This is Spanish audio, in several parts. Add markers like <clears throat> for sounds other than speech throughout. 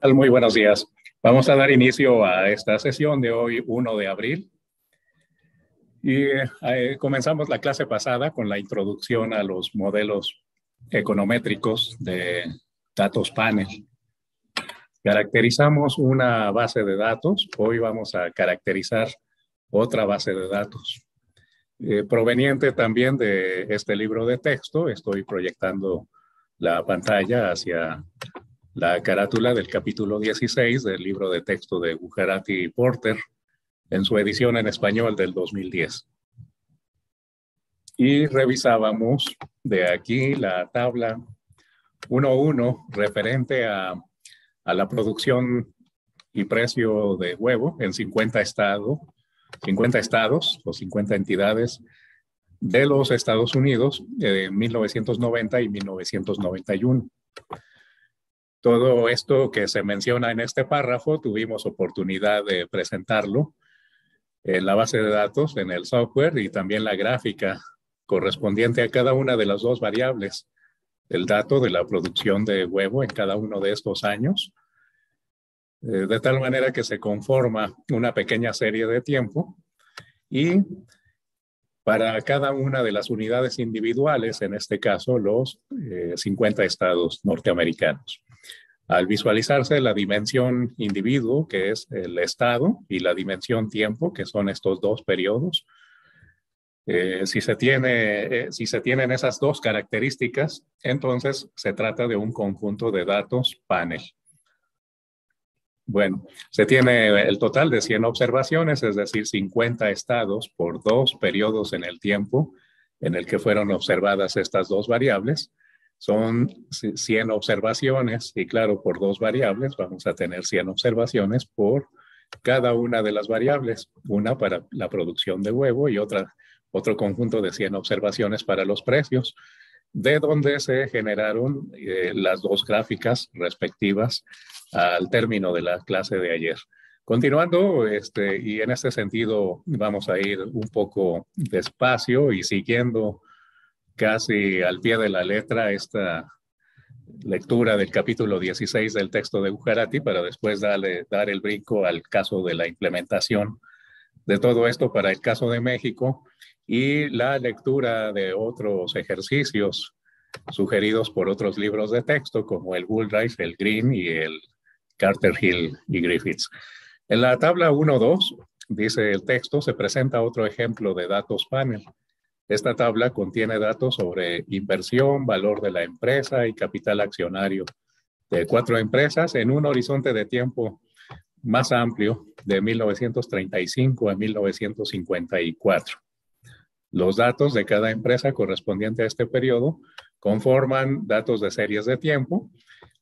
tal? Muy buenos días. Vamos a dar inicio a esta sesión de hoy, 1 de abril. Y eh, comenzamos la clase pasada con la introducción a los modelos econométricos de datos panel. Caracterizamos una base de datos. Hoy vamos a caracterizar otra base de datos. Eh, proveniente también de este libro de texto, estoy proyectando la pantalla hacia la carátula del capítulo 16 del libro de texto de Bujarati Porter en su edición en español del 2010. Y revisábamos de aquí la tabla 1.1 referente a, a la producción y precio de huevo en 50 estados 50 estados o 50 entidades de los Estados Unidos en 1990 y 1991. Todo esto que se menciona en este párrafo, tuvimos oportunidad de presentarlo en la base de datos, en el software y también la gráfica correspondiente a cada una de las dos variables, el dato de la producción de huevo en cada uno de estos años eh, de tal manera que se conforma una pequeña serie de tiempo y para cada una de las unidades individuales, en este caso los 50 eh, estados norteamericanos. Al visualizarse la dimensión individuo, que es el estado, y la dimensión tiempo, que son estos dos periodos, eh, si, se tiene, si se tienen esas dos características, entonces se trata de un conjunto de datos panel. Bueno, se tiene el total de 100 observaciones, es decir, 50 estados por dos periodos en el tiempo en el que fueron observadas estas dos variables. Son 100 observaciones y claro, por dos variables vamos a tener 100 observaciones por cada una de las variables, una para la producción de huevo y otra, otro conjunto de 100 observaciones para los precios, de donde se generaron eh, las dos gráficas respectivas al término de la clase de ayer. Continuando, este, y en este sentido vamos a ir un poco despacio y siguiendo casi al pie de la letra esta lectura del capítulo 16 del texto de Bujarati para después darle, dar el brinco al caso de la implementación de todo esto para el caso de México y la lectura de otros ejercicios sugeridos por otros libros de texto como el Woolrife, el Green y el Carter Hill y Griffiths. En la tabla 1.2, dice el texto, se presenta otro ejemplo de datos panel. Esta tabla contiene datos sobre inversión, valor de la empresa y capital accionario de cuatro empresas en un horizonte de tiempo más amplio de 1935 a 1954. Los datos de cada empresa correspondiente a este periodo conforman datos de series de tiempo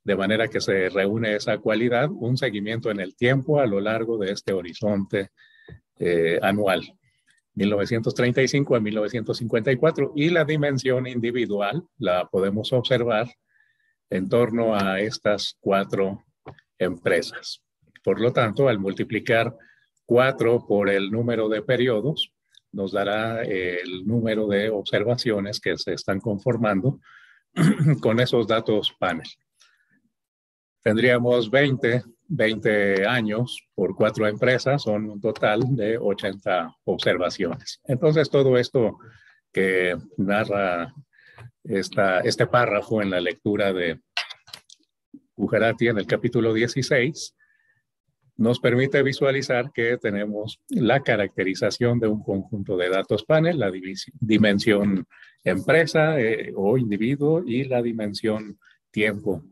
de manera que se reúne esa cualidad, un seguimiento en el tiempo a lo largo de este horizonte eh, anual, 1935 a 1954, y la dimensión individual la podemos observar en torno a estas cuatro empresas. Por lo tanto, al multiplicar cuatro por el número de periodos, nos dará el número de observaciones que se están conformando <clears throat> con esos datos panel tendríamos 20, 20 años por cuatro empresas, son un total de 80 observaciones. Entonces, todo esto que narra esta, este párrafo en la lectura de Bujarati en el capítulo 16, nos permite visualizar que tenemos la caracterización de un conjunto de datos panel, la dimensión empresa eh, o individuo y la dimensión tiempo.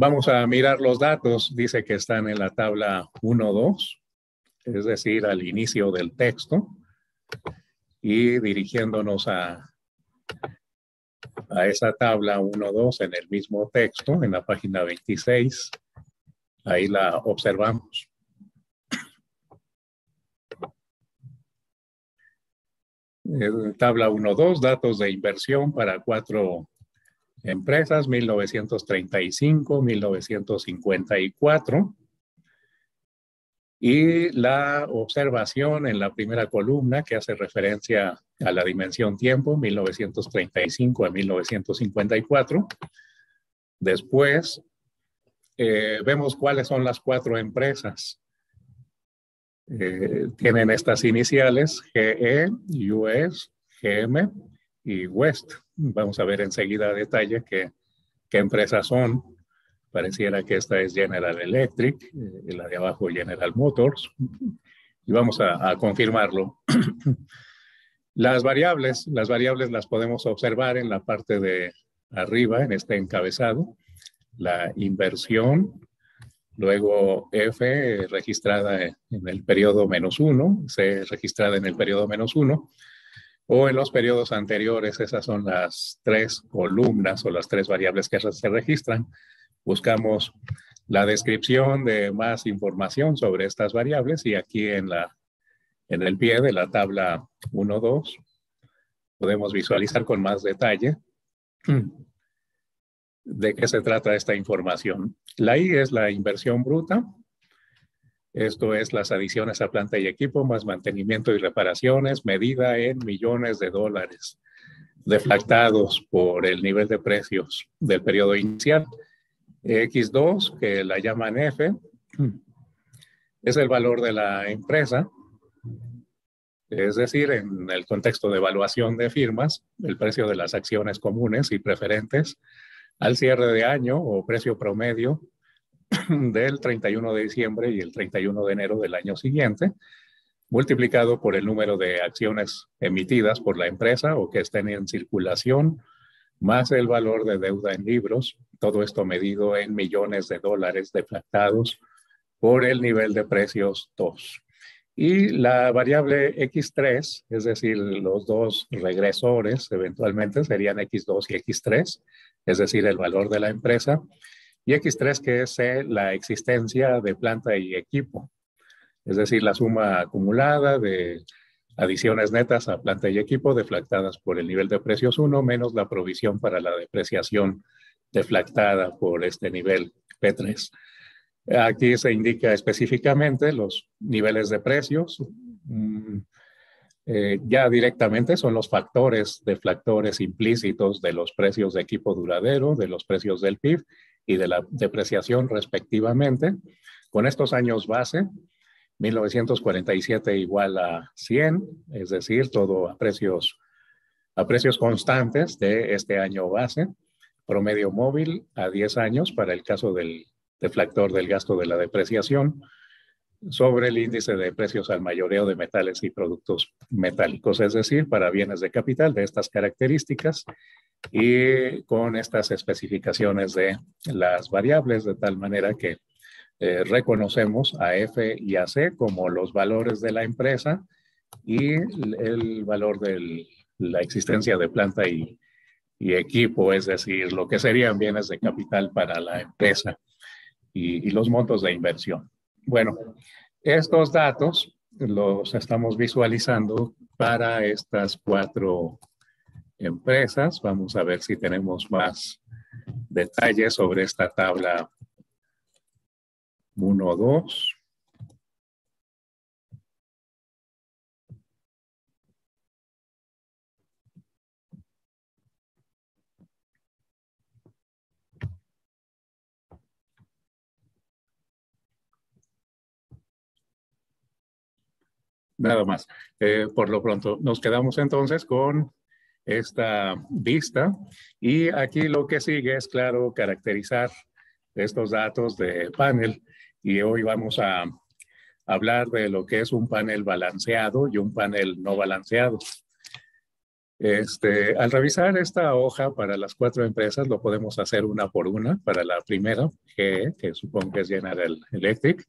Vamos a mirar los datos, dice que están en la tabla 1.2, es decir, al inicio del texto, y dirigiéndonos a, a esa tabla 1.2 en el mismo texto, en la página 26, Ahí la observamos. tabla 1.2, datos de inversión para cuatro empresas, 1935, 1954. Y la observación en la primera columna que hace referencia a la dimensión tiempo, 1935 a 1954. Después, eh, vemos cuáles son las cuatro empresas. Eh, tienen estas iniciales, GE, US, GM y West. Vamos a ver enseguida a detalle qué, empresas son. Pareciera que esta es General Electric, eh, la de abajo General Motors. Y vamos a, a confirmarlo. <clears throat> las variables, las variables las podemos observar en la parte de arriba, en este encabezado la inversión, luego F registrada en el periodo menos uno, C registrada en el periodo menos uno, o en los periodos anteriores, esas son las tres columnas o las tres variables que se registran. Buscamos la descripción de más información sobre estas variables y aquí en, la, en el pie de la tabla 1-2 podemos visualizar con más detalle <clears throat> de qué se trata esta información. La I es la inversión bruta. Esto es las adiciones a planta y equipo más mantenimiento y reparaciones, medida en millones de dólares, deflactados por el nivel de precios del periodo inicial. X2, que la llaman F, es el valor de la empresa, es decir, en el contexto de evaluación de firmas, el precio de las acciones comunes y preferentes al cierre de año o precio promedio <coughs> del 31 de diciembre y el 31 de enero del año siguiente, multiplicado por el número de acciones emitidas por la empresa o que estén en circulación, más el valor de deuda en libros, todo esto medido en millones de dólares deflactados por el nivel de precios 2. Y la variable X3, es decir, los dos regresores eventualmente serían X2 y X3, es decir, el valor de la empresa, y X3 que es eh, la existencia de planta y equipo, es decir, la suma acumulada de adiciones netas a planta y equipo deflactadas por el nivel de precios 1 menos la provisión para la depreciación deflactada por este nivel P3. Aquí se indica específicamente los niveles de precios. Mm, eh, ya directamente son los factores deflactores implícitos de los precios de equipo duradero, de los precios del PIB y de la depreciación respectivamente. Con estos años base, 1947 igual a 100, es decir, todo a precios, a precios constantes de este año base. Promedio móvil a 10 años para el caso del deflactor del gasto de la depreciación sobre el índice de precios al mayoreo de metales y productos metálicos, es decir, para bienes de capital de estas características y con estas especificaciones de las variables, de tal manera que eh, reconocemos a F y a C como los valores de la empresa y el valor de la existencia de planta y, y equipo, es decir, lo que serían bienes de capital para la empresa y, los montos de inversión. Bueno, estos datos los estamos visualizando para estas cuatro empresas. Vamos a ver si tenemos más detalles sobre esta tabla 1, 2. Nada más. Eh, por lo pronto, nos quedamos entonces con esta vista y aquí lo que sigue es, claro, caracterizar estos datos de panel y hoy vamos a hablar de lo que es un panel balanceado y un panel no balanceado. Este, al revisar esta hoja para las cuatro empresas, lo podemos hacer una por una. Para la primera, que, supongo que es General Electric,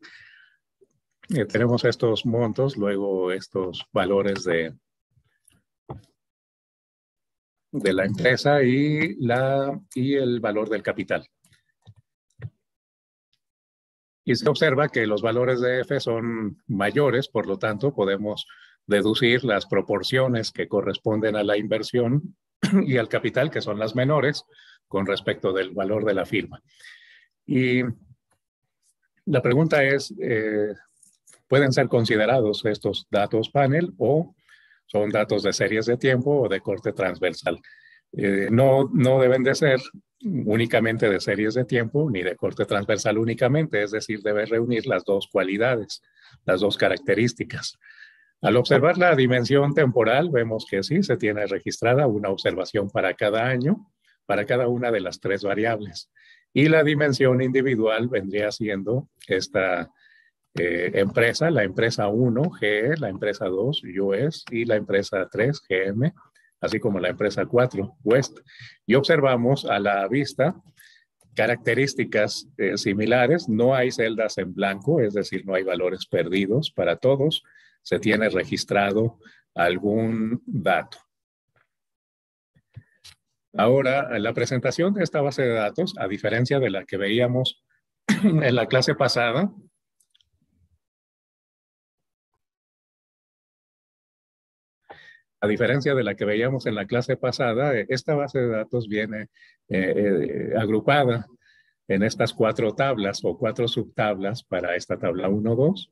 eh, tenemos estos montos, luego estos valores de, de la empresa y, la, y el valor del capital. Y se observa que los valores de F son mayores, por lo tanto podemos deducir las proporciones que corresponden a la inversión y al capital, que son las menores, con respecto del valor de la firma. Y la pregunta es, eh, ¿pueden ser considerados estos datos panel o son datos de series de tiempo o de corte transversal? Eh, no, no deben de ser únicamente de series de tiempo ni de corte transversal únicamente, es decir, debe reunir las dos cualidades, las dos características. Al observar la dimensión temporal, vemos que sí, se tiene registrada una observación para cada año, para cada una de las tres variables. Y la dimensión individual vendría siendo esta eh, empresa, la empresa 1, GE, la empresa 2, US, y la empresa 3, GM, así como la empresa 4, West. Y observamos a la vista características eh, similares. No hay celdas en blanco, es decir, no hay valores perdidos para todos se tiene registrado algún dato. Ahora, la presentación de esta base de datos, a diferencia de la que veíamos <clears throat> en la clase pasada, a diferencia de la que veíamos en la clase pasada, esta base de datos viene eh, eh, agrupada en estas cuatro tablas o cuatro subtablas para esta tabla 1, 2.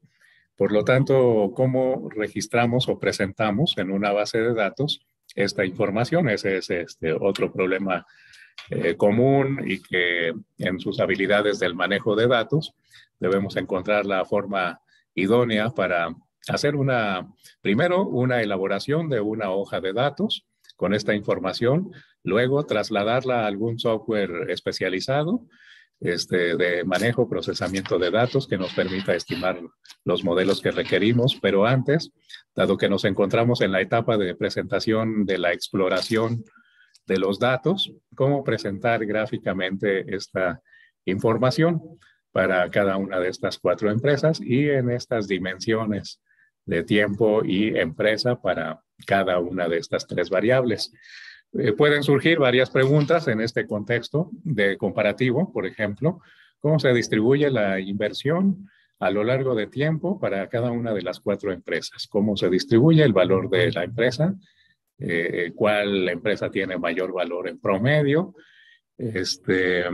Por lo tanto, ¿cómo registramos o presentamos en una base de datos esta información? Ese es este otro problema eh, común y que en sus habilidades del manejo de datos debemos encontrar la forma idónea para hacer una, primero, una elaboración de una hoja de datos con esta información, luego trasladarla a algún software especializado este, de manejo, procesamiento de datos que nos permita estimar los modelos que requerimos, pero antes, dado que nos encontramos en la etapa de presentación de la exploración de los datos, cómo presentar gráficamente esta información para cada una de estas cuatro empresas y en estas dimensiones de tiempo y empresa para cada una de estas tres variables. Eh, pueden surgir varias preguntas en este contexto de comparativo, por ejemplo, cómo se distribuye la inversión a lo largo de tiempo para cada una de las cuatro empresas, cómo se distribuye el valor de la empresa, eh, cuál empresa tiene mayor valor en promedio, este,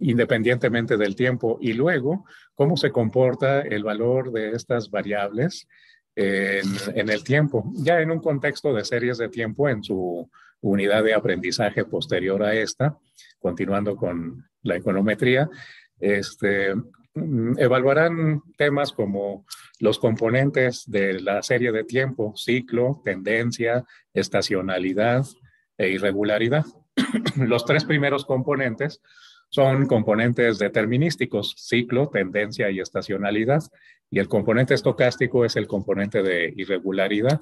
independientemente del tiempo, y luego cómo se comporta el valor de estas variables en, el tiempo, ya en un contexto de series de tiempo en su unidad de aprendizaje posterior a esta, continuando con la econometría, este, mm, evaluarán temas como los componentes de la serie de tiempo, ciclo, tendencia, estacionalidad e irregularidad. <clears throat> Los tres primeros componentes son componentes determinísticos, ciclo, tendencia y estacionalidad, y el componente estocástico es el componente de irregularidad.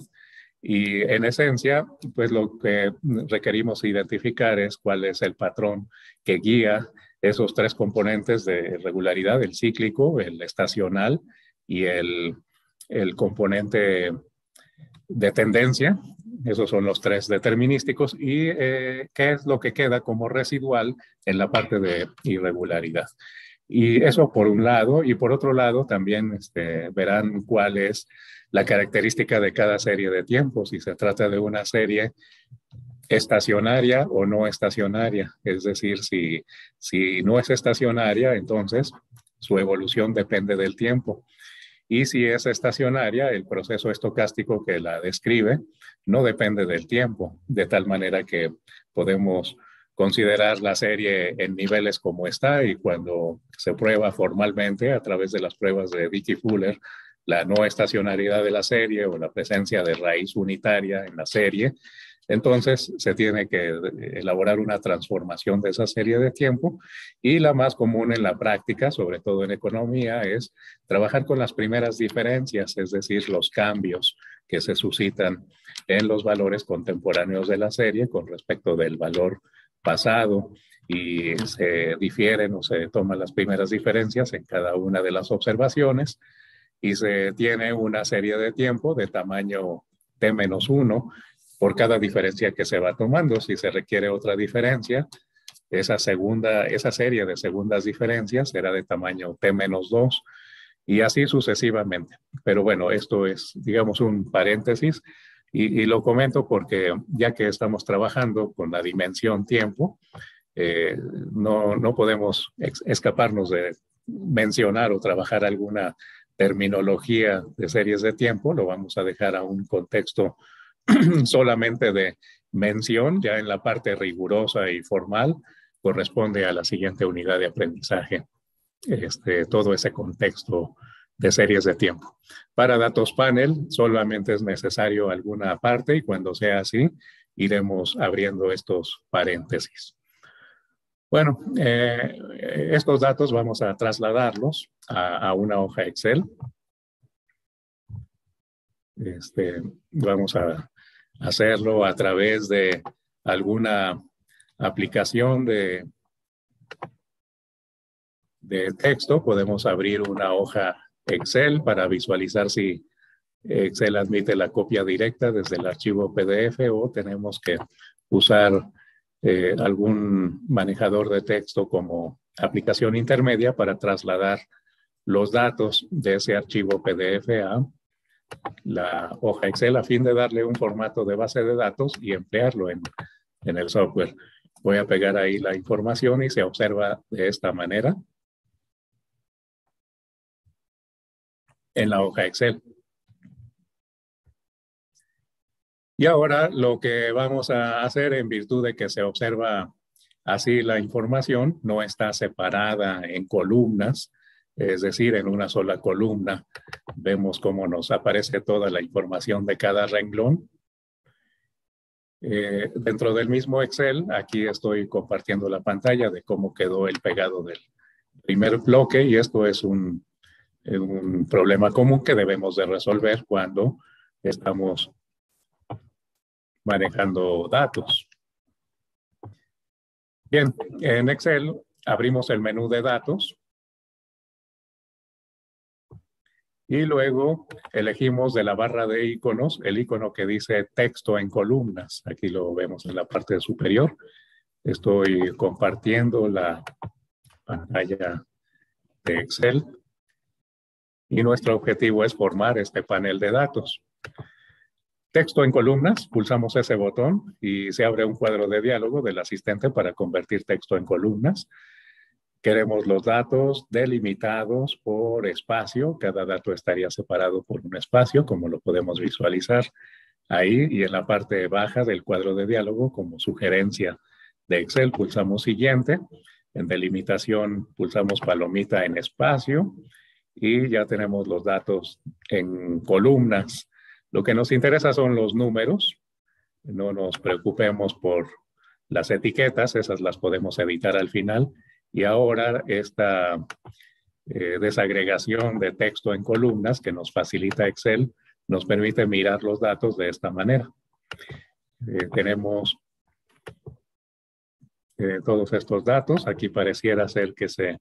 Y en esencia, pues lo que requerimos identificar es cuál es el patrón que guía esos tres componentes de regularidad, el cíclico, el estacional y el, el componente de tendencia, esos son los tres determinísticos. ¿Y eh, qué es lo que queda como residual en la parte de irregularidad? Y eso por un lado, y por otro lado también este, verán cuál es la característica de cada serie de tiempos, si se trata de una serie estacionaria o no estacionaria. Es decir, si, si no es estacionaria, entonces su evolución depende del tiempo. Y si es estacionaria, el proceso estocástico que la describe no depende del tiempo, de tal manera que podemos considerar la serie en niveles como está y cuando se prueba formalmente a través de las pruebas de Vicky Fuller la no estacionariedad de la serie o la presencia de raíz unitaria en la serie, Entonces se tiene que elaborar una transformación de esa serie de tiempo y la más común en la práctica, sobre todo en economía, es trabajar con las primeras diferencias, es decir, los cambios que se suscitan en los valores contemporáneos de la serie con respecto del valor pasado y se difieren o se toman las primeras diferencias en cada una de las observaciones y se tiene una serie de tiempo de tamaño T-1 por cada diferencia que se va tomando. Si se requiere otra diferencia, esa segunda, esa serie de segundas diferencias será de tamaño T-2 y así sucesivamente. Pero bueno, esto es, digamos, un paréntesis y, lo comento porque ya que estamos trabajando con la dimensión tiempo, eh, no, no podemos escaparnos de mencionar o trabajar alguna terminología de series de tiempo, lo vamos a dejar a un contexto <clears throat> solamente de mención, ya en la parte rigurosa y formal, corresponde a la siguiente unidad de aprendizaje, este, todo ese contexto de series de tiempo. Para datos panel solamente es necesario alguna parte y cuando sea así iremos abriendo estos paréntesis. Bueno, eh, estos datos vamos a trasladarlos a, una hoja Excel. Este, vamos a hacerlo a través de alguna aplicación de, texto. Podemos abrir una hoja Excel para visualizar si Excel admite la copia directa desde el archivo PDF o tenemos que usar eh, algún manejador de texto como aplicación intermedia para trasladar los datos de ese archivo PDF a la hoja Excel a fin de darle un formato de base de datos y emplearlo en, en el software. Voy a pegar ahí la información y se observa de esta manera. en la hoja Excel. Y ahora lo que vamos a hacer en virtud de que se observa así la información, no está separada en columnas, es decir, en una sola columna. Vemos cómo nos aparece toda la información de cada renglón. Eh, dentro del mismo Excel, aquí estoy compartiendo la pantalla de cómo quedó el pegado del primer bloque y esto es un un problema común que debemos de resolver cuando estamos manejando datos. Bien, en Excel abrimos el menú de datos y luego elegimos de la barra de iconos el icono que dice texto en columnas. Aquí lo vemos en la parte superior. Estoy compartiendo la pantalla de Excel y nuestro objetivo es formar este panel de datos. Texto en columnas, pulsamos ese botón y se abre un cuadro de diálogo del asistente para convertir texto en columnas. Queremos los datos delimitados por espacio. Cada dato estaría separado por un espacio, como lo podemos visualizar ahí. Y en la parte baja del cuadro de diálogo, como sugerencia de Excel, pulsamos siguiente. En delimitación, pulsamos palomita en espacio y ya tenemos los datos en columnas. Lo que nos interesa son los números. No nos preocupemos por las etiquetas, esas las podemos editar al final. Y ahora esta eh, desagregación de texto en columnas que nos facilita Excel nos permite mirar los datos de esta manera. Eh, tenemos eh, todos estos datos. Aquí pareciera ser que se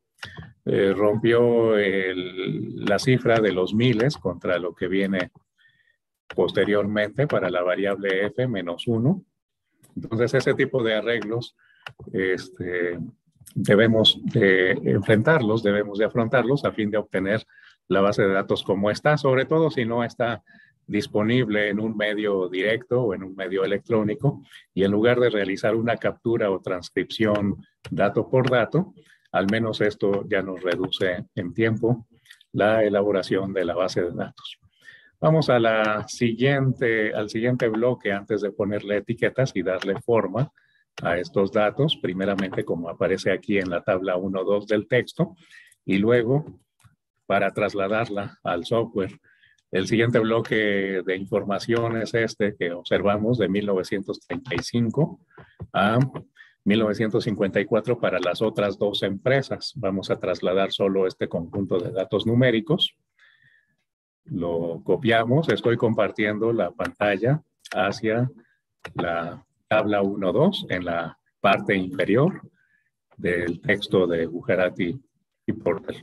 rompió la cifra de los miles contra lo que viene posteriormente para la variable f menos 1. Entonces, ese tipo de arreglos este, debemos de enfrentarlos, debemos de afrontarlos a fin de obtener la base de datos como está, sobre todo si no está disponible en un medio directo o en un medio electrónico y en lugar de realizar una captura o transcripción dato por dato, al menos esto ya nos reduce en tiempo la elaboración de la base de datos. Vamos a la siguiente, al siguiente bloque antes de ponerle etiquetas y darle forma a estos datos, primeramente como aparece aquí en la tabla 1.2 del texto, y luego para trasladarla al software El siguiente bloque de información es este que observamos de 1935 a 1954 para las otras dos empresas. Vamos a trasladar solo este conjunto de datos numéricos. Lo copiamos. Estoy compartiendo la pantalla hacia la tabla 1.2 en la parte inferior del texto de Bujarati y Porter.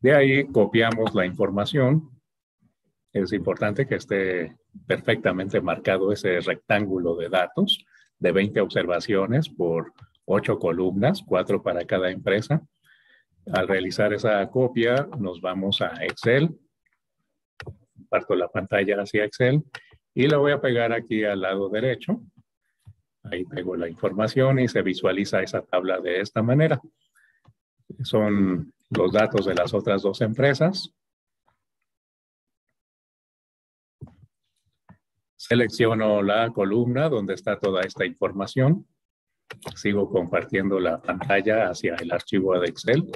De ahí copiamos la información. Es importante que esté perfectamente marcado ese rectángulo de datos de 20 observaciones por 8 columnas, 4 para cada empresa. Al realizar esa copia, nos vamos a Excel. Parto la pantalla hacia Excel y la voy a pegar aquí al lado derecho. Ahí pego la información y se visualiza esa tabla de esta manera. Son los datos de las otras dos empresas. Selecciono la columna donde está toda esta información. Sigo compartiendo la pantalla hacia el archivo de Excel.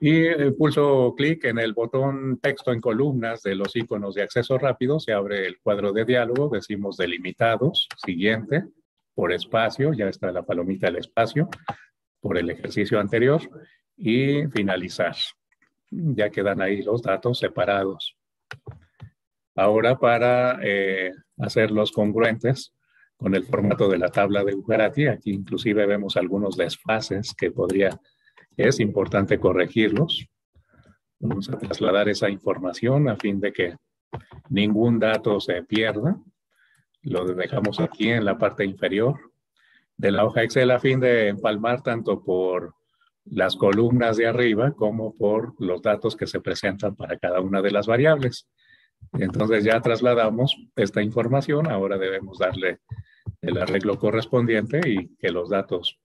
Y eh, pulso clic en el botón texto en columnas de los iconos de acceso rápido. Se abre el cuadro de diálogo. Decimos delimitados, siguiente, por espacio. Ya está la palomita del espacio, por el ejercicio anterior. Y finalizar. Ya quedan ahí los datos separados. Ahora para eh, hacerlos congruentes con el formato de la tabla de Ugarati, aquí inclusive vemos algunos desfases que podría, es importante corregirlos. Vamos a trasladar esa información a fin de que ningún dato se pierda. Lo dejamos aquí en la parte inferior de la hoja Excel a fin de empalmar tanto por las columnas de arriba como por los datos que se presentan para cada una de las variables. Entonces ya trasladamos esta información, ahora debemos darle el arreglo correspondiente y que los datos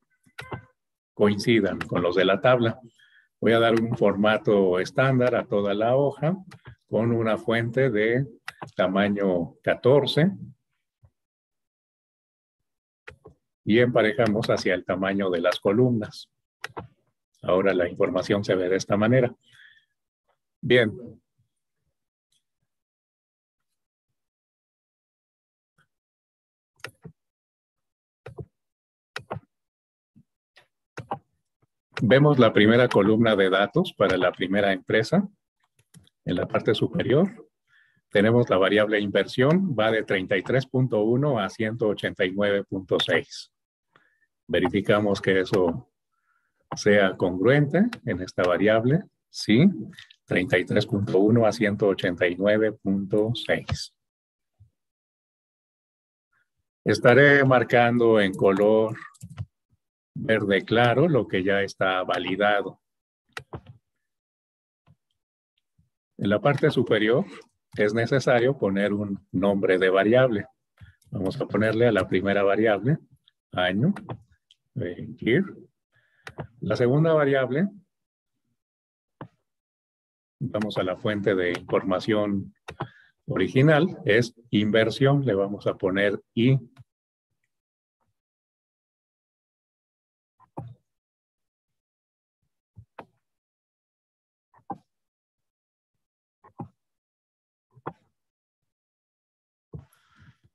coincidan con los de la tabla. Voy a dar un formato estándar a toda la hoja con una fuente de tamaño 14 y emparejamos hacia el tamaño de las columnas. Ahora la información se ve de esta manera. Bien. Vemos la primera columna de datos para la primera empresa. En la parte superior tenemos la variable inversión, va de 33.1 a 189.6. Verificamos que eso sea congruente en esta variable, sí, 33.1 a 189.6. Estaré marcando en color verde claro lo que ya está validado. En la parte superior es necesario poner un nombre de variable. Vamos a ponerle a la primera variable año, eh, year, la segunda variable, vamos a la fuente de información original, es inversión, le vamos a poner I.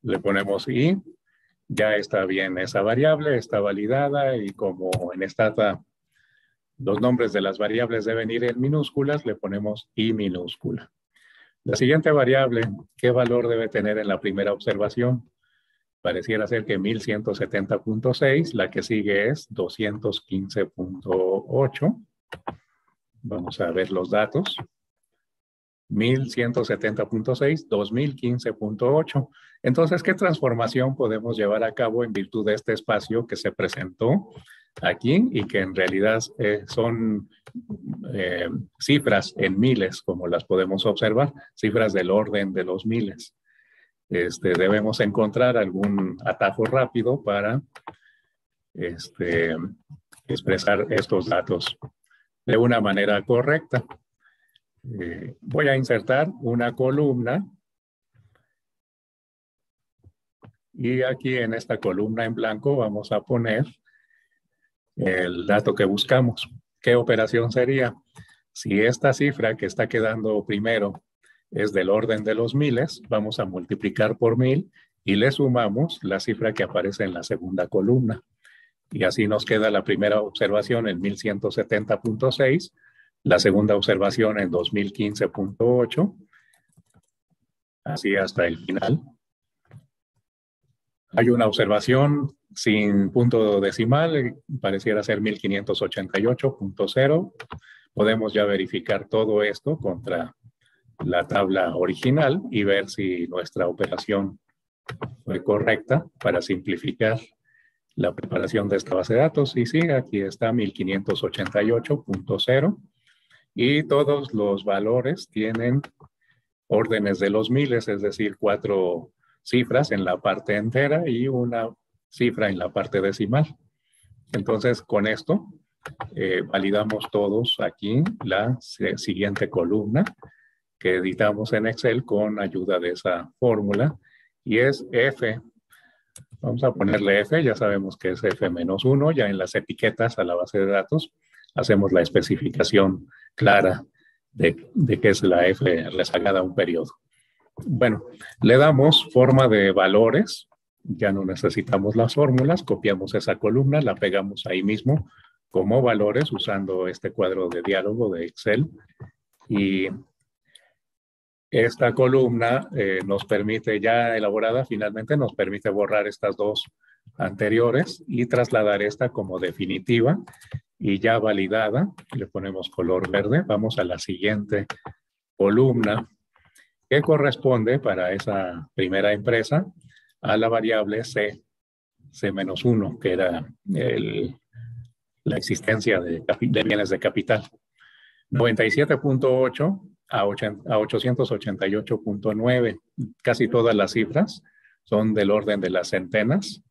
Le ponemos I ya está bien esa variable, está validada y como en esta los nombres de las variables deben ir en minúsculas, le ponemos i minúscula. La siguiente variable, ¿qué valor debe tener en la primera observación? Pareciera ser que 1170.6, la que sigue es 215.8. Vamos a ver los datos. 1170.6, 2015.8. Entonces, ¿qué transformación podemos llevar a cabo en virtud de este espacio que se presentó aquí y que en realidad eh, son eh, cifras en miles, como las podemos observar, cifras del orden de los miles? Este, debemos encontrar algún atajo rápido para este, expresar estos datos de una manera correcta. Eh, voy a insertar una columna y aquí en esta columna en blanco vamos a poner el dato que buscamos. ¿Qué operación sería? Si esta cifra que está quedando primero es del orden de los miles, vamos a multiplicar por mil y le sumamos la cifra que aparece en la segunda columna. Y así nos queda la primera observación en 1170.6, la segunda observación en 2015.8, así hasta el final. Hay una observación sin punto decimal, pareciera ser 1588.0. Podemos ya verificar todo esto contra la tabla original y ver si nuestra operación fue correcta para simplificar la preparación de esta base de datos. Y sí, aquí está 1588.0 y todos los valores tienen órdenes de los miles, es decir, cuatro cifras en la parte entera y una cifra en la parte decimal. Entonces, con esto eh, validamos todos aquí la siguiente columna que editamos en Excel con ayuda de esa fórmula y es F. Vamos a ponerle F, ya sabemos que es F menos 1, ya en las etiquetas a la base de datos hacemos la especificación clara de, de qué es la F rezagada a un periodo. Bueno, le damos forma de valores, ya no necesitamos las fórmulas, copiamos esa columna, la pegamos ahí mismo como valores usando este cuadro de diálogo de Excel y esta columna eh, nos permite, ya elaborada finalmente, nos permite borrar estas dos anteriores y trasladar esta como definitiva y ya validada. Le ponemos color verde. Vamos a la siguiente columna que corresponde para esa primera empresa a la variable C, C-1, que era la existencia de, bienes de capital. 97.8 a, 888.9. Casi todas las cifras son del orden de las centenas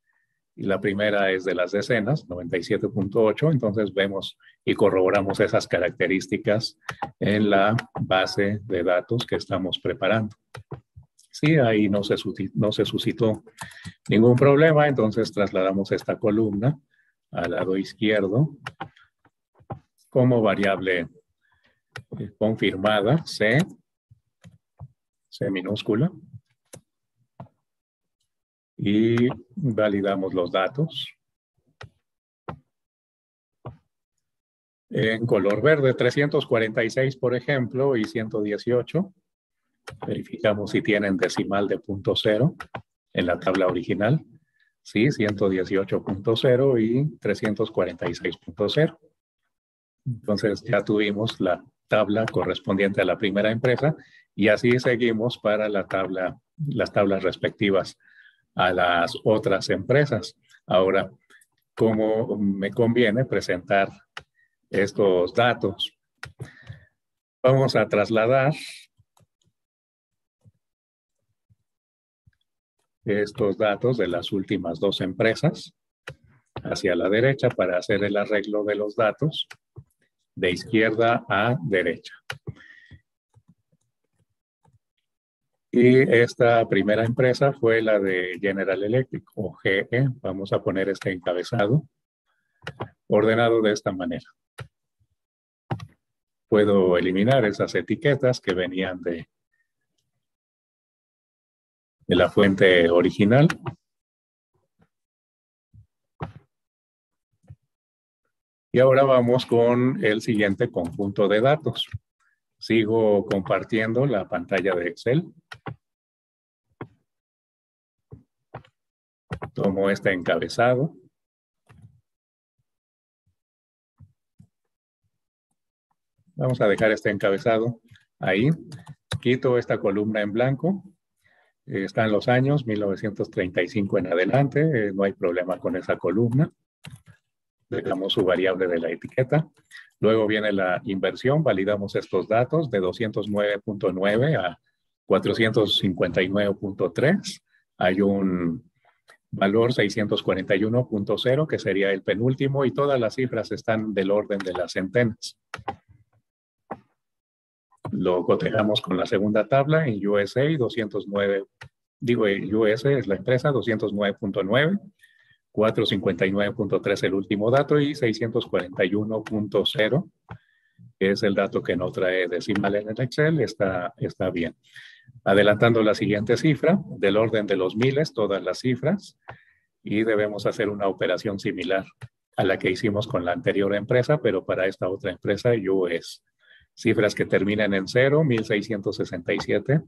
y la primera es de las decenas, 97.8. Entonces vemos y corroboramos esas características en la base de datos que estamos preparando. Sí, ahí no se, no se suscitó ningún problema, entonces trasladamos esta columna al lado izquierdo como variable confirmada, C, C minúscula. Y validamos los datos. En color verde, 346, por ejemplo, y 118. Verificamos si tienen decimal de punto cero en la tabla original. Sí, 118.0 y 346.0. Entonces ya tuvimos la tabla correspondiente a la primera empresa y así seguimos para la tabla, las tablas respectivas a las otras empresas. Ahora, ¿cómo me conviene presentar estos datos? Vamos a trasladar estos datos de las últimas dos empresas hacia la derecha para hacer el arreglo de los datos de izquierda a derecha. Y esta primera empresa fue la de General Electric o GE. Vamos a poner este encabezado ordenado de esta manera. Puedo eliminar esas etiquetas que venían de, de la fuente original Y ahora vamos con el siguiente conjunto de datos. Sigo compartiendo la pantalla de Excel. Tomo este encabezado. Vamos a dejar este encabezado ahí. Quito esta columna en blanco. Están los años 1935 en adelante. Eh, no hay problema con esa columna dejamos su variable de la etiqueta. Luego viene la inversión, validamos estos datos de 209.9 a 459.3. Hay un valor 641.0 que sería el penúltimo y todas las cifras están del orden de las centenas. Lo cotejamos con la segunda tabla en USA 209, digo US es la empresa 209.9 459.3 el último dato y 641.0 que es el dato que no trae decimal en el Excel, está, está bien. Adelantando la siguiente cifra, del orden de los miles, todas las cifras, y debemos hacer una operación similar a la que hicimos con la anterior empresa, pero para esta otra empresa, US. Cifras que terminan en 0, 1667.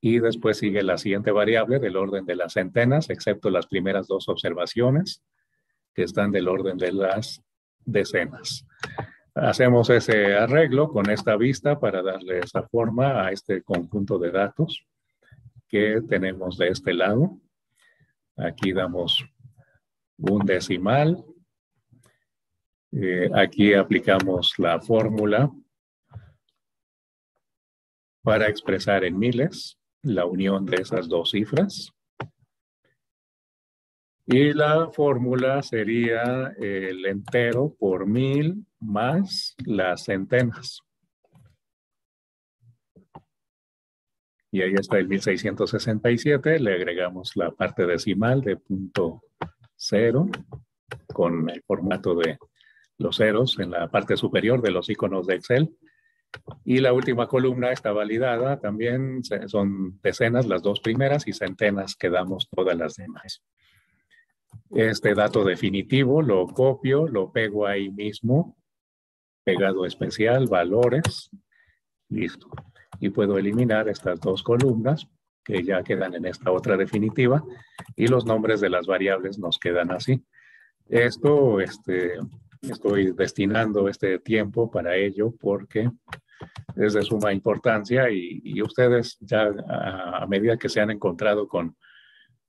Y después sigue la siguiente variable del orden de las centenas, excepto las primeras dos observaciones, que están del orden de las decenas. Hacemos ese arreglo con esta vista para darle esa forma a este conjunto de datos que tenemos de este lado. Aquí damos un decimal. Eh, aquí aplicamos la fórmula para expresar en miles la unión de esas dos cifras. Y la fórmula sería el entero por mil más las centenas. Y ahí está el 1667, le agregamos la parte decimal de punto cero con el formato de los ceros en la parte superior de los iconos de Excel. Y la última columna está validada, también son decenas las dos primeras y centenas que damos todas las demás. Este dato definitivo lo copio, lo pego ahí mismo, pegado especial, valores, listo. Y puedo eliminar estas dos columnas que ya quedan en esta otra definitiva y los nombres de las variables nos quedan así. Esto, este, estoy destinando este tiempo para ello porque es de suma importancia y, ustedes ya a, medida que se han encontrado con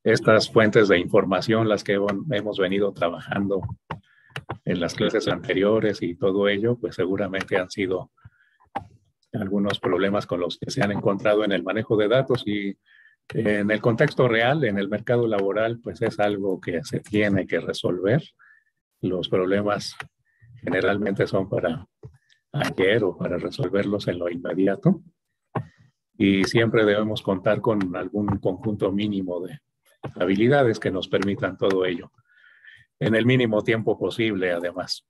estas fuentes de información, las que hemos venido trabajando en las clases anteriores y todo ello, pues seguramente han sido algunos problemas con los que se han encontrado en el manejo de datos y en el contexto real, en el mercado laboral, pues es algo que se tiene que resolver. Los problemas generalmente son para ayer o para resolverlos en lo inmediato. Y siempre debemos contar con algún conjunto mínimo de habilidades que nos permitan todo ello en el mínimo tiempo posible, además.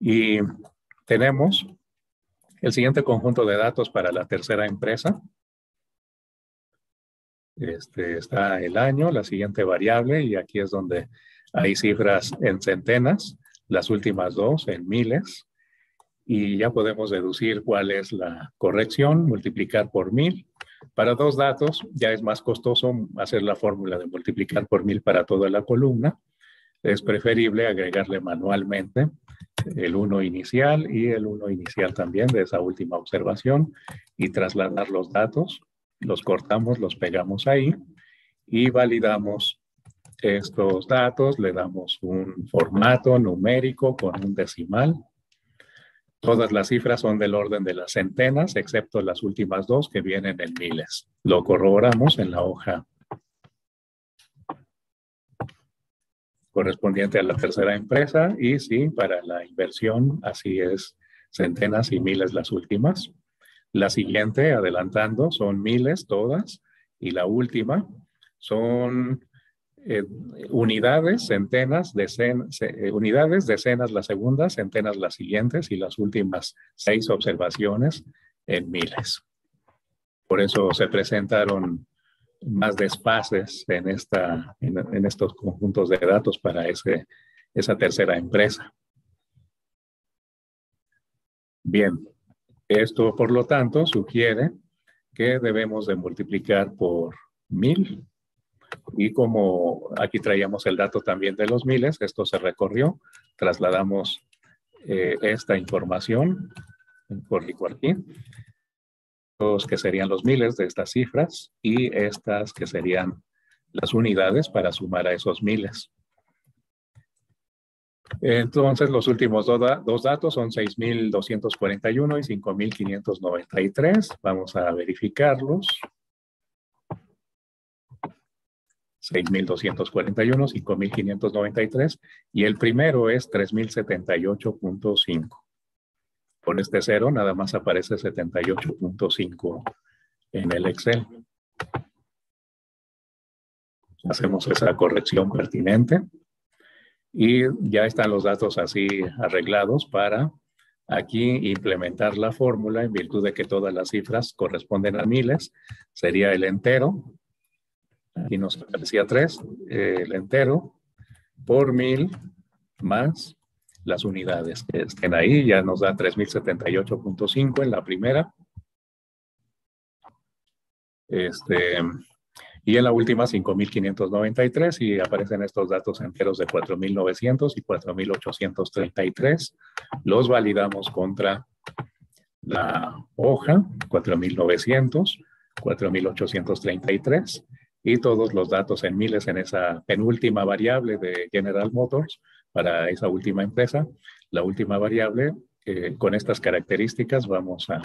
Y tenemos el siguiente conjunto de datos para la tercera empresa. Este, está el año, la siguiente variable, y aquí es donde hay cifras en centenas, las últimas dos en miles, y ya podemos deducir cuál es la corrección, multiplicar por mil. Para dos datos ya es más costoso hacer la fórmula de multiplicar por mil para toda la columna. Es preferible agregarle manualmente el 1 inicial y el 1 inicial también de esa última observación y trasladar los datos los cortamos, los pegamos ahí y validamos estos datos, le damos un formato numérico con un decimal. Todas las cifras son del orden de las centenas, excepto las últimas dos que vienen en miles. Lo corroboramos en la hoja correspondiente a la tercera empresa y sí, para la inversión, así es, centenas y miles las últimas. La siguiente, adelantando, son miles todas. Y la última son eh, unidades, centenas, decenas, eh, unidades, decenas la segunda, centenas las siguientes y las últimas seis observaciones en miles. Por eso se presentaron más despaces en, esta, en, estos conjuntos de datos para ese, esa tercera empresa. Bien, esto, por lo tanto, sugiere que debemos de multiplicar por mil. Y como aquí traíamos el dato también de los miles, esto se recorrió, trasladamos eh, esta información por aquí, los que serían los miles de estas cifras y estas que serían las unidades para sumar a esos miles. Entonces, los últimos dos datos son 6.241 y 5.593. Vamos a verificarlos. 6.241, 5.593 y el primero es 3.078.5. Por este cero nada más aparece 78.5 en el Excel. Hacemos esa corrección pertinente y ya están los datos así arreglados para aquí implementar la fórmula en virtud de que todas las cifras corresponden a miles, sería el entero, aquí nos aparecía 3, el entero por mil más las unidades que estén ahí, ya nos da 3078.5 en la primera. Este, y en la última 5.593 y aparecen estos datos enteros de 4.900 y 4.833. Los validamos contra la hoja 4.900, 4.833 y todos los datos en miles en esa penúltima variable de General Motors para esa última empresa. La última variable, eh, con estas características vamos a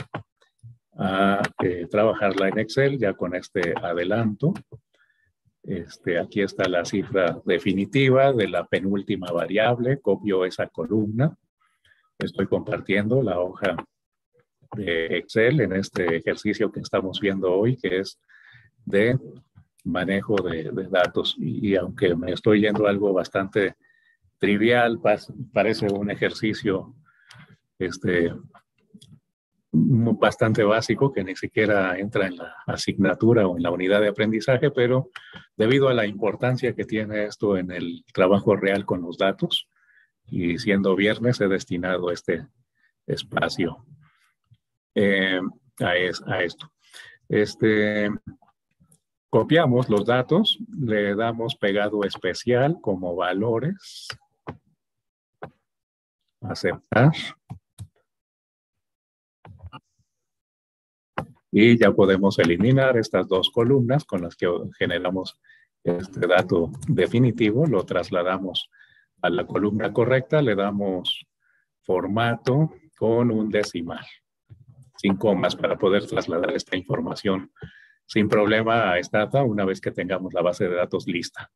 a eh, trabajarla en Excel ya con este adelanto. Este, aquí está la cifra definitiva de la penúltima variable, copio esa columna. Estoy compartiendo la hoja de Excel en este ejercicio que estamos viendo hoy, que es de manejo de, datos. Y, y, aunque me estoy yendo algo bastante trivial, parece un ejercicio este, bastante básico que ni siquiera entra en la asignatura o en la unidad de aprendizaje, pero debido a la importancia que tiene esto en el trabajo real con los datos y siendo viernes he destinado este espacio eh, a, a, esto. Este, copiamos los datos, le damos pegado especial como valores, aceptar. Y ya podemos eliminar estas dos columnas con las que generamos este dato definitivo, lo trasladamos a la columna correcta, le damos formato con un decimal, sin comas, para poder trasladar esta información sin problema a Stata una vez que tengamos la base de datos lista.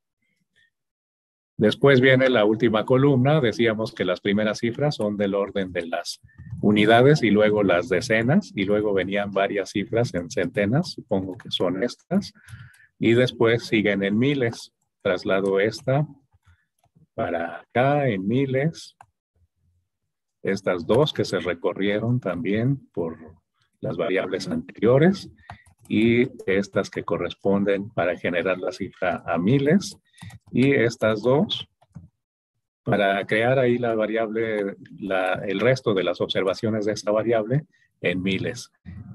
Después viene la última columna, decíamos que las primeras cifras son del orden de las unidades y luego las decenas y luego venían varias cifras en centenas, supongo que son estas, y después siguen en miles. Traslado esta para acá en miles. Estas dos que se recorrieron también por las variables anteriores y estas que corresponden para generar la cifra a miles y estas dos para crear ahí la variable, el resto de las observaciones de esta variable en miles.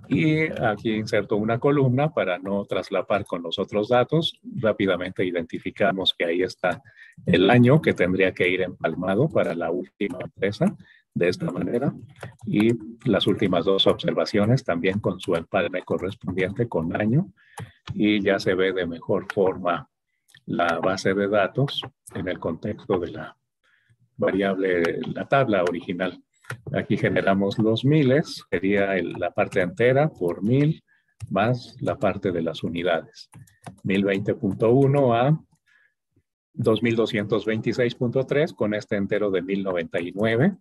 Y aquí inserto una columna para no traslapar con los otros datos. Rápidamente identificamos que ahí está el año que tendría que ir empalmado para la última empresa de esta manera. Y las últimas dos observaciones también con su empalme correspondiente con año. Y ya se ve de mejor forma la base de datos en el contexto de la variable, la tabla original. Aquí generamos los miles, sería la parte entera por mil más la parte de las unidades. 1020.1 a 2226.3 con este entero de 1099.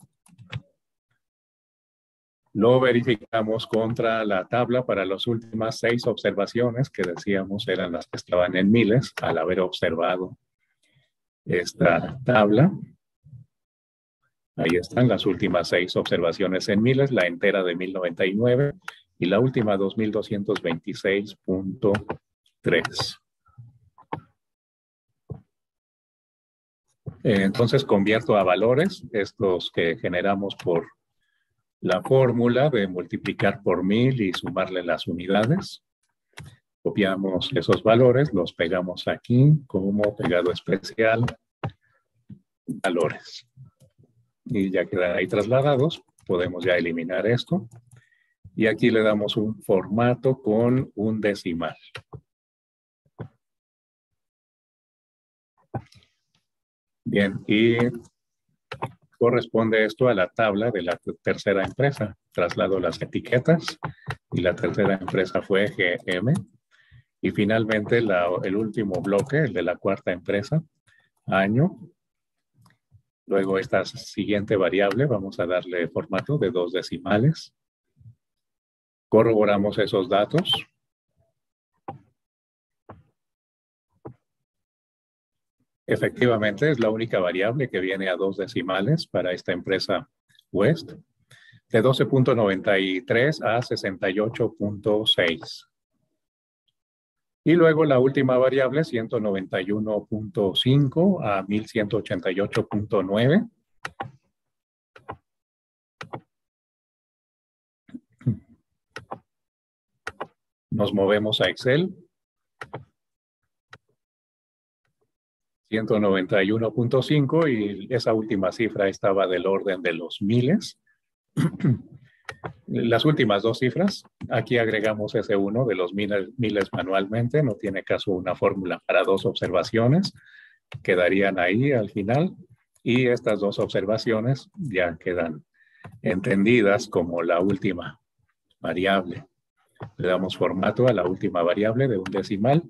Lo verificamos contra la tabla para las últimas seis observaciones que decíamos eran las que estaban en miles al haber observado esta tabla. Ahí están las últimas seis observaciones en miles, la entera de 1099 y la última 2226.3. Entonces convierto a valores estos que generamos por la fórmula de multiplicar por mil y sumarle las unidades. Copiamos esos valores, los pegamos aquí como pegado especial, valores y ya quedan ahí trasladados. Podemos ya eliminar esto. Y aquí le damos un formato con un decimal. Bien, y corresponde esto a la tabla de la tercera empresa. Traslado las etiquetas y la tercera empresa fue GM. Y finalmente el último bloque, el de la cuarta empresa, año, Luego esta siguiente variable vamos a darle formato de dos decimales. Corroboramos esos datos. Efectivamente, es la única variable que viene a dos decimales para esta empresa West. de 12.93 a 68.6. Y luego la última variable, 191.5 a 1188.9. Nos movemos a Excel. 191.5 y esa última cifra estaba del orden de los miles. <clears throat> Las últimas dos cifras, aquí agregamos ese uno de los miles, miles manualmente, no tiene caso una fórmula para dos observaciones, quedarían ahí al final y estas dos observaciones ya quedan entendidas como la última variable. Le damos formato a la última variable de un decimal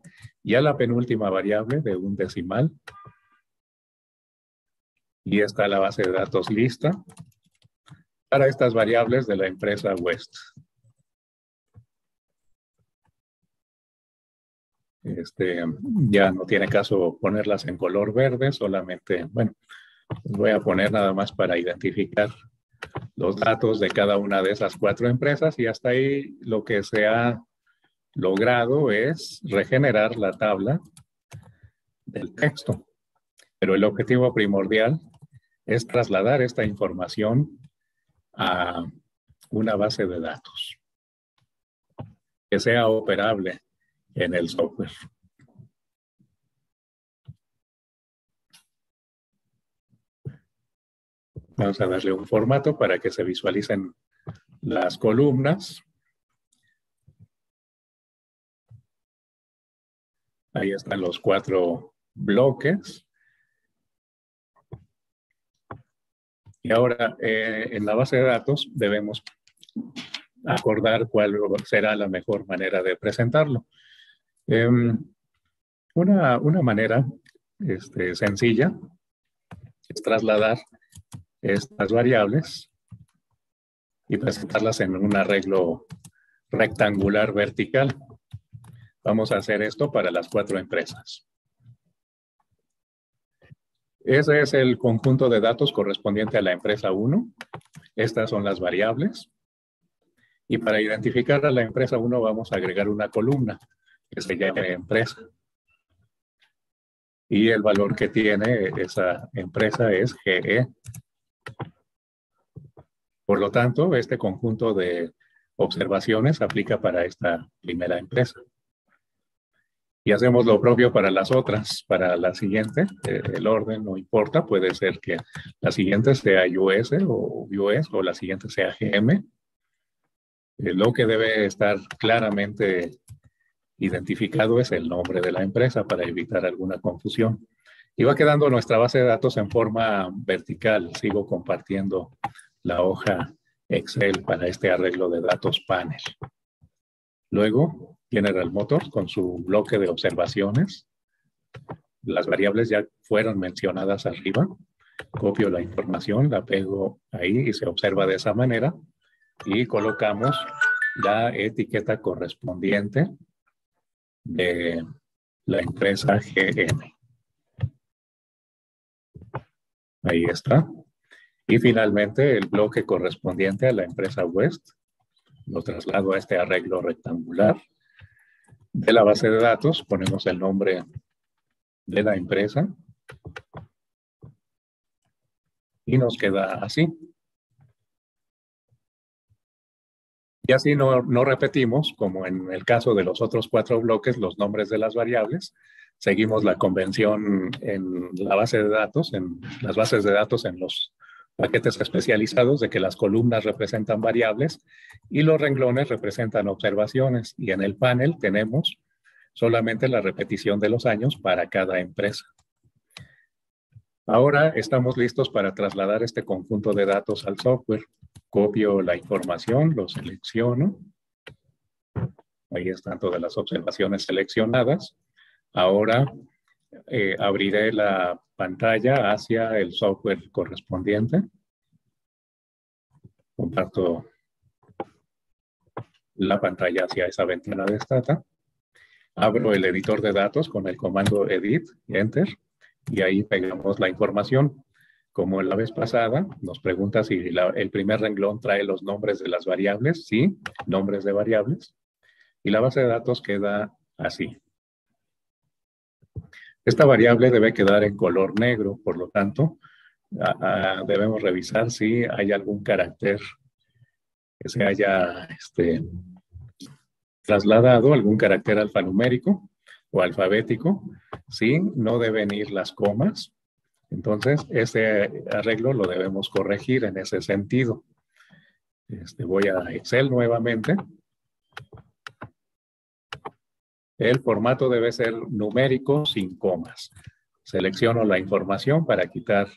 y a la penúltima variable de un decimal. Y está la base de datos lista para estas variables de la empresa West. Este, ya no tiene caso ponerlas en color verde, solamente, bueno, voy a poner nada más para identificar los datos de cada una de esas cuatro empresas y hasta ahí lo que se ha logrado es regenerar la tabla del texto. Pero el objetivo primordial es trasladar esta información a una base de datos que sea operable en el software. Vamos a darle un formato para que se visualicen las columnas. Ahí están los cuatro bloques. Y ahora eh, en la base de datos debemos acordar cuál será la mejor manera de presentarlo. Em, una, una, manera este, sencilla es trasladar estas variables y presentarlas en un arreglo rectangular vertical. Vamos a hacer esto para las cuatro empresas. Ese es el conjunto de datos correspondiente a la empresa 1. Estas son las variables. Y para identificar a la empresa 1 vamos a agregar una columna que se llama empresa. Y el valor que tiene esa empresa es GE. Por lo tanto, este conjunto de observaciones aplica para esta primera empresa. Y hacemos lo propio para las otras. Para la siguiente, eh, el orden no importa, puede ser que la siguiente sea US o US o la siguiente sea GM. Eh, lo que debe estar claramente identificado es el nombre de la empresa para evitar alguna confusión. Y va quedando nuestra base de datos en forma vertical. Sigo compartiendo la hoja Excel para este arreglo de datos panel. Luego, General Motors con su bloque de observaciones. Las variables ya fueron mencionadas arriba. Copio la información, la pego ahí y se observa de esa manera. Y colocamos la etiqueta correspondiente de la empresa GM. Ahí está. Y finalmente el bloque correspondiente a la empresa West. Lo traslado a este arreglo rectangular. De la base de datos ponemos el nombre de la empresa. Y nos queda así. Y así no, no, repetimos, como en el caso de los otros cuatro bloques, los nombres de las variables. Seguimos la convención en la base de datos, en las bases de datos en los paquetes especializados de que las columnas representan variables y los renglones representan observaciones. Y en el panel tenemos solamente la repetición de los años para cada empresa. Ahora estamos listos para trasladar este conjunto de datos al software. Copio la información, lo selecciono. Ahí están todas las observaciones seleccionadas. Ahora eh, abriré la pantalla hacia el software correspondiente. Comparto la pantalla hacia esa ventana de Stata. Abro el editor de datos con el comando edit, enter, y ahí pegamos la información. como la vez pasada, nos pregunta si el primer renglón trae los nombres de las variables. Sí, nombres de variables. Y la base de datos queda así. Esta variable debe quedar en color negro, por lo tanto, debemos revisar si hay algún carácter que se haya este, trasladado, algún carácter alfanumérico o alfabético. Sí, no deben ir las comas. Entonces, ese arreglo lo debemos corregir en ese sentido. Este, voy a Excel nuevamente. El formato debe ser numérico sin comas. Selecciono la información para quitar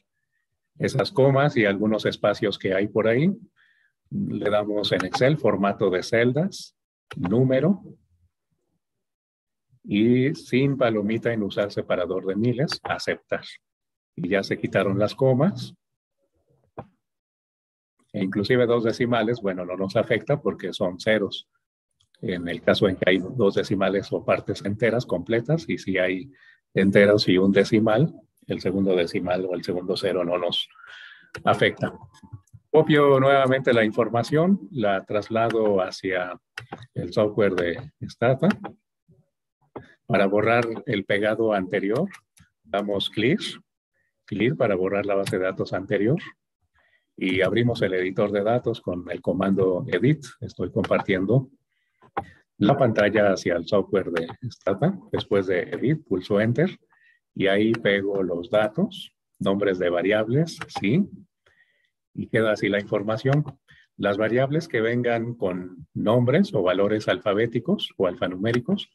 esas comas y algunos espacios que hay por ahí. Le damos en Excel formato de celdas, número y sin palomita en usar separador de miles, aceptar. Y ya se quitaron las comas. E inclusive dos decimales, bueno, no nos afecta porque son ceros. En el caso en que hay dos decimales o partes enteras completas y si hay enteros y un decimal, el segundo decimal o el segundo cero no nos afecta. Copio nuevamente la información, la traslado hacia el software de Stata. Para borrar el pegado anterior, damos clear, clear para borrar la base de datos anterior y abrimos el editor de datos con el comando edit. Estoy compartiendo la pantalla hacia el software de Stata. Después de edit, pulso enter y ahí pego los datos, nombres de variables, sí, y queda así la información. Las variables que vengan con nombres o valores alfabéticos o alfanuméricos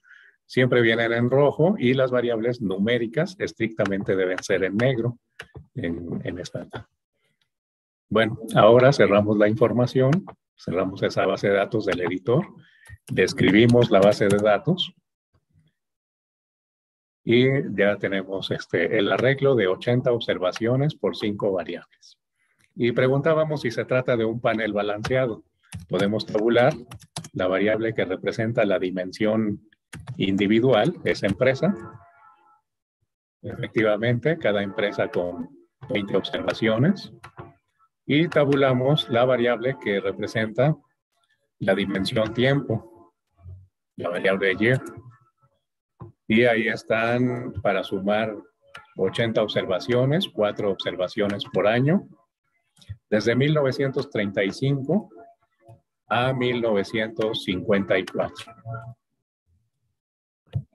siempre vienen en rojo y las variables numéricas estrictamente deben ser en negro en, en esta. Bueno, ahora cerramos la información, cerramos esa base de datos del editor, describimos la base de datos y ya tenemos este, el arreglo de 80 observaciones por 5 variables. Y preguntábamos si se trata de un panel balanceado. Podemos tabular la variable que representa la dimensión individual, esa empresa. Efectivamente, cada empresa con 20 observaciones. Y tabulamos la variable que representa la dimensión tiempo, la variable year. Y ahí están para sumar 80 observaciones, cuatro observaciones por año, desde 1935 a 1954.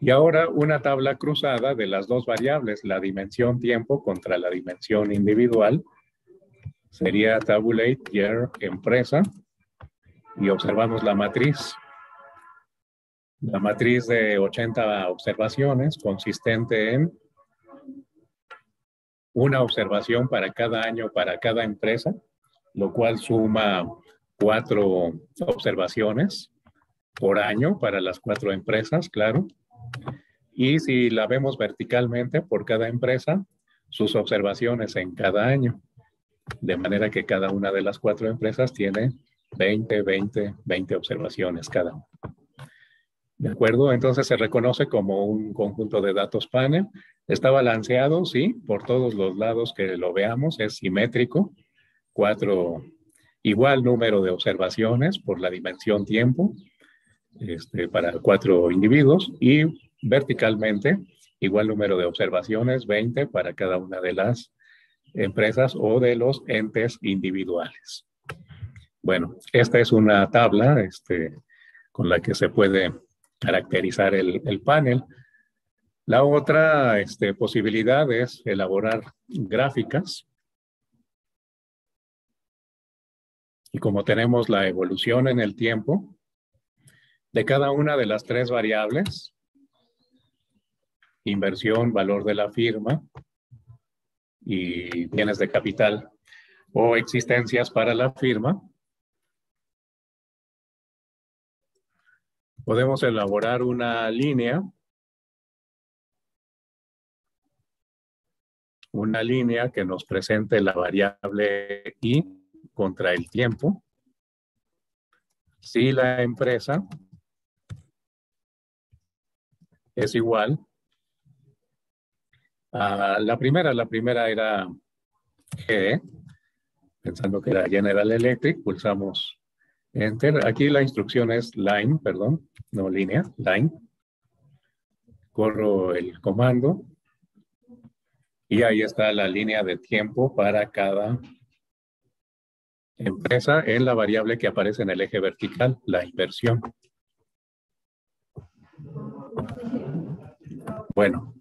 Y ahora una tabla cruzada de las dos variables, la dimensión tiempo contra la dimensión individual, sería tabulate year empresa y observamos la matriz la matriz de 80 observaciones consistente en una observación para cada año para cada empresa, lo cual suma cuatro observaciones por año para las cuatro empresas, claro. Y si la vemos verticalmente por cada empresa, sus observaciones en cada año. De manera que cada una de las cuatro empresas tiene 20, 20, 20 observaciones cada una. ¿De acuerdo? Entonces se reconoce como un conjunto de datos panel. Está balanceado, sí, por todos los lados que lo veamos, es simétrico. Cuatro, igual número de observaciones por la dimensión tiempo este, para cuatro individuos y verticalmente igual número de observaciones, 20 para cada una de las empresas o de los entes individuales. Bueno, esta es una tabla este, con la que se puede caracterizar el, panel. La otra este, posibilidad es elaborar gráficas. Y como tenemos la evolución en el tiempo de cada una de las tres variables, inversión, valor de la firma y bienes de capital o existencias para la firma, podemos elaborar una línea, una línea que nos presente la variable I contra el tiempo. Si la empresa es igual a la primera, la primera era G, pensando que era General Electric, pulsamos Enter. Aquí la instrucción es line, perdón, no línea, line. Corro el comando y ahí está la línea de tiempo para cada empresa en la variable que aparece en el eje vertical, la inversión. Bueno,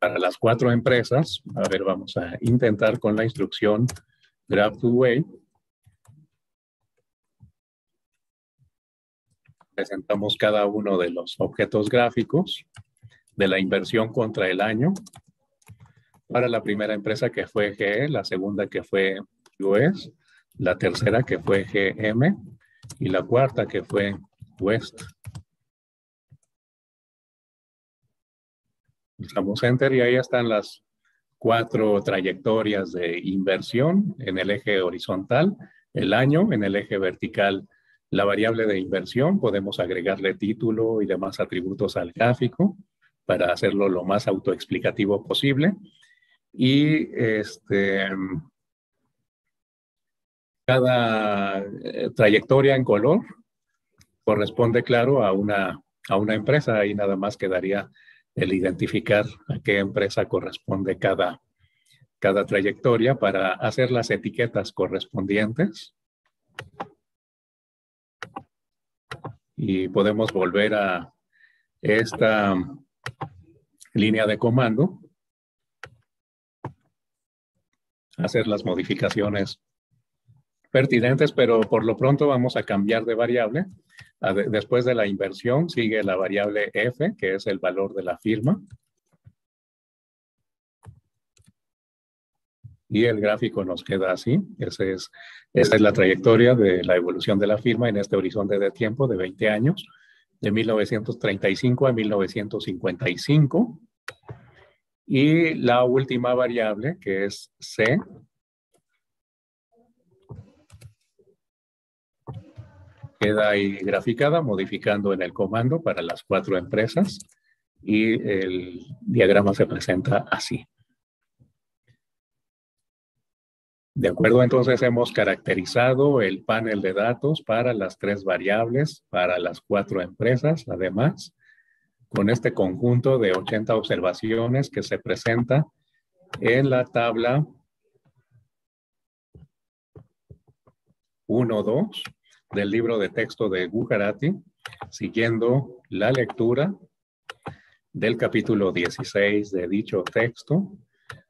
para las cuatro empresas, a ver, vamos a intentar con la instrucción grab to way. Presentamos cada uno de los objetos gráficos de la inversión contra el año. Para la primera empresa que fue GE, la segunda que fue US, la tercera que fue GM y la cuarta que fue West. Pulsamos Enter y ahí están las cuatro trayectorias de inversión en el eje horizontal, el año, en el eje vertical, la variable de inversión. Podemos agregarle título y demás atributos al gráfico para hacerlo lo más autoexplicativo posible. Y este, cada eh, trayectoria en color corresponde, claro, a una, a una empresa. Ahí nada más quedaría el identificar a qué empresa corresponde cada, cada trayectoria para hacer las etiquetas correspondientes. Y podemos volver a esta línea de comando, hacer las modificaciones pertinentes, pero por lo pronto vamos a cambiar de variable Después de la inversión sigue la variable F, que es el valor de la firma. Y el gráfico nos queda así. Ese es, esa es la trayectoria de la evolución de la firma en este horizonte de tiempo de 20 años, de 1935 a 1955. Y la última variable, que es C, queda ahí graficada, modificando en el comando para las cuatro empresas y el diagrama se presenta así. De acuerdo, entonces hemos caracterizado el panel de datos para las tres variables, para las cuatro empresas, además, con este conjunto de 80 observaciones que se presenta en la tabla 1.2 del libro de texto de Gujarati, siguiendo la lectura del capítulo 16 de dicho texto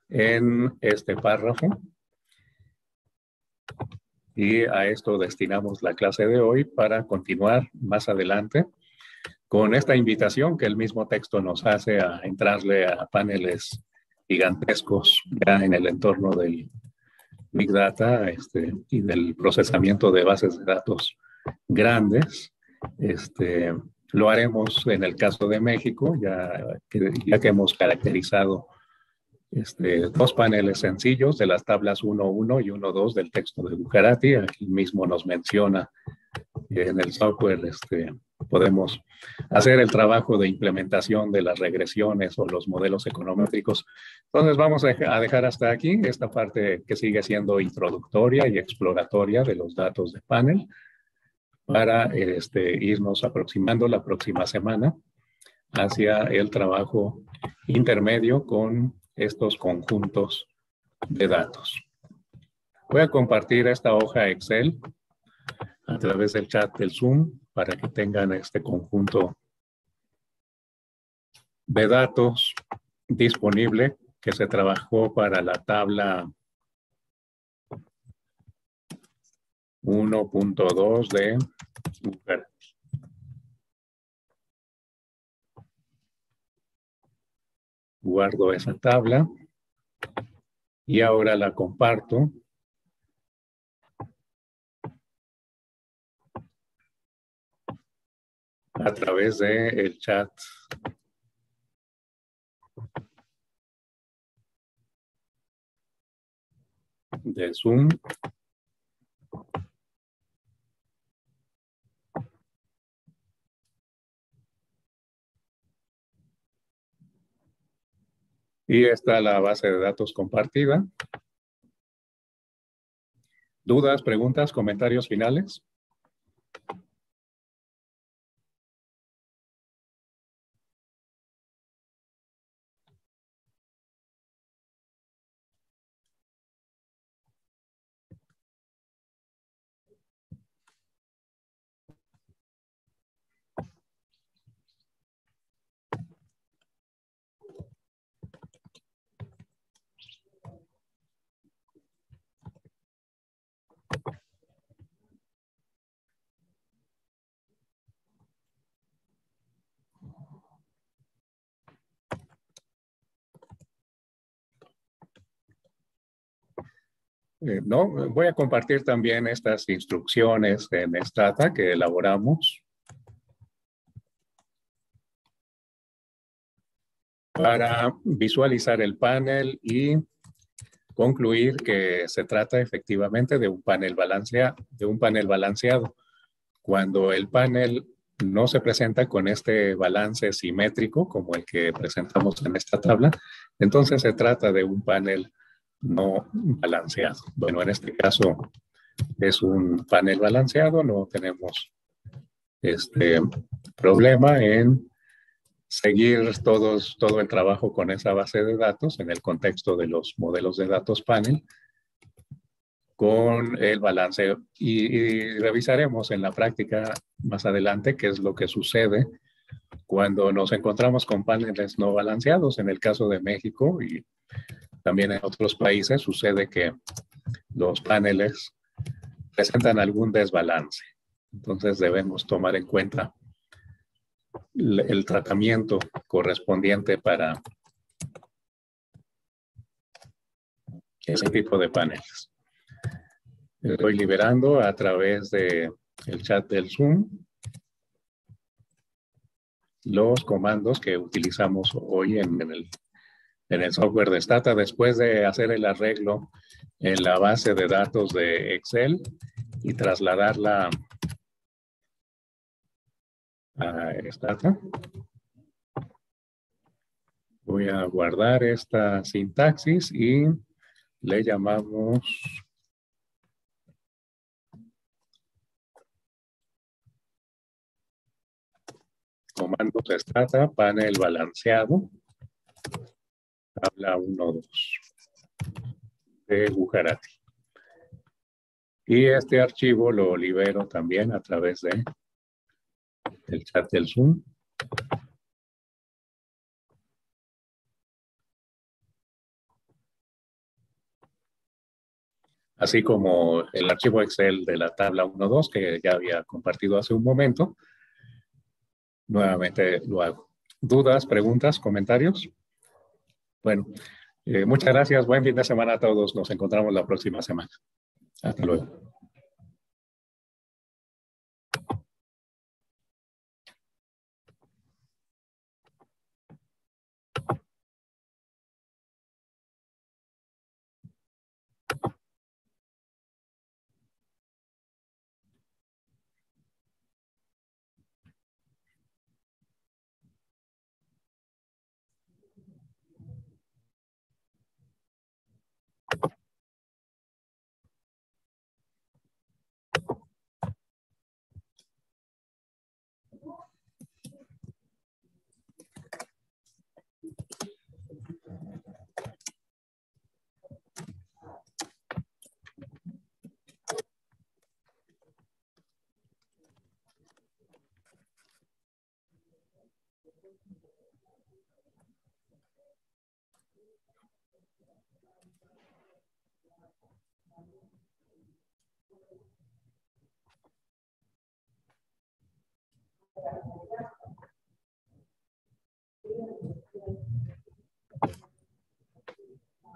en este párrafo. Y a esto destinamos la clase de hoy para continuar más adelante con esta invitación que el mismo texto nos hace a entrarle a paneles gigantescos ya en el entorno del Big Data este, y del procesamiento de bases de datos grandes. Este, lo haremos en el caso de México, ya que, ya que hemos caracterizado este, dos paneles sencillos de las tablas 1.1 y 1.2 del texto de Bucarati. Aquí mismo nos menciona en el software este, podemos hacer el trabajo de implementación de las regresiones o los modelos econométricos. Entonces vamos a dejar hasta aquí esta parte que sigue siendo introductoria y exploratoria de los datos de panel para este, irnos aproximando la próxima semana hacia el trabajo intermedio con estos conjuntos de datos. Voy a compartir esta hoja Excel a través del chat del Zoom para que tengan este conjunto de datos disponible que se trabajó para la tabla 1.2 de Guardo esa tabla y ahora la comparto a través de el chat. de Zoom. Y está la base de datos compartida. ¿Dudas, preguntas, comentarios finales? No, voy a compartir también estas instrucciones en Stata que elaboramos para visualizar el panel y concluir que se trata efectivamente de un panel balanceado, de un panel balanceado. Cuando el panel no se presenta con este balance simétrico como el que presentamos en esta tabla, entonces se trata de un panel no balanceado. Bueno, en este caso es un panel balanceado, no tenemos este problema en seguir todos, todo el trabajo con esa base de datos en el contexto de los modelos de datos panel con el balance y, y, revisaremos en la práctica más adelante qué es lo que sucede cuando nos encontramos con paneles no balanceados. En el caso de México y también en otros países sucede que los paneles presentan algún desbalance. Entonces debemos tomar en cuenta el tratamiento correspondiente para ese tipo de paneles. Estoy liberando a través de chat del Zoom los comandos que utilizamos hoy en, en el en el software de Stata después de hacer el arreglo en la base de datos de Excel y trasladarla a Stata. Voy a guardar esta sintaxis y le llamamos comandos de Stata panel balanceado tabla 1.2 de Gujarati. Y este archivo lo libero también a través de el chat del Zoom. Así como el archivo Excel de la tabla 1.2 que ya había compartido hace un momento. Nuevamente lo hago. ¿Dudas, preguntas, comentarios? Bueno, eh, muchas gracias. Buen fin de semana a todos. Nos encontramos la próxima semana. Hasta luego. Gracias.